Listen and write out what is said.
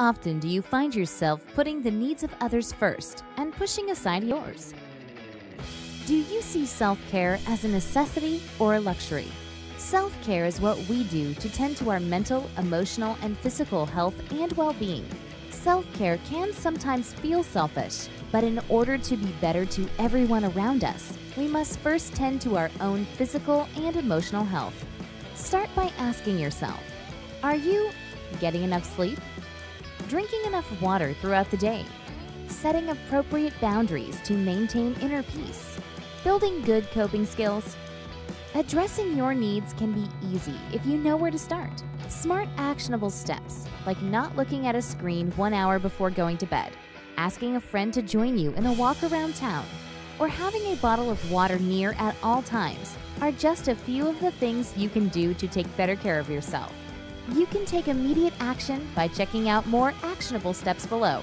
often do you find yourself putting the needs of others first and pushing aside yours? Do you see self care as a necessity or a luxury? Self care is what we do to tend to our mental, emotional, and physical health and well being. Self care can sometimes feel selfish, but in order to be better to everyone around us, we must first tend to our own physical and emotional health. Start by asking yourself Are you getting enough sleep? Drinking enough water throughout the day? Setting appropriate boundaries to maintain inner peace? Building good coping skills? Addressing your needs can be easy if you know where to start. Smart, actionable steps, like not looking at a screen one hour before going to bed, asking a friend to join you in a walk around town, or having a bottle of water near at all times, are just a few of the things you can do to take better care of yourself. You can take immediate action by checking out more actionable steps below.